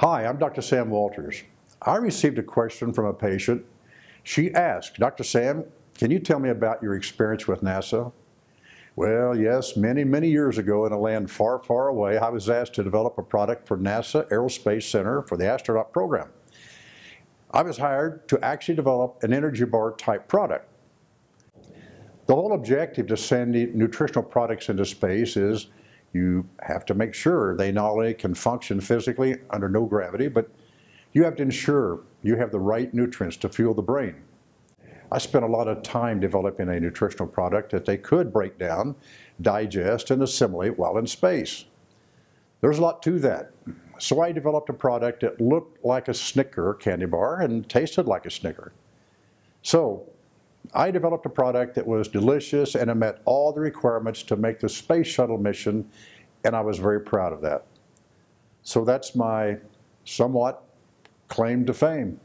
Hi, I'm Dr. Sam Walters. I received a question from a patient. She asked, Dr. Sam, can you tell me about your experience with NASA? Well, yes, many, many years ago in a land far, far away, I was asked to develop a product for NASA Aerospace Center for the astronaut program. I was hired to actually develop an energy bar type product. The whole objective to send nutritional products into space is you have to make sure they not only can function physically under no gravity, but you have to ensure you have the right nutrients to fuel the brain. I spent a lot of time developing a nutritional product that they could break down, digest, and assimilate while in space. There's a lot to that. So I developed a product that looked like a Snicker candy bar and tasted like a Snicker. So I developed a product that was delicious and it met all the requirements to make the space shuttle mission, and I was very proud of that. So that's my somewhat claim to fame.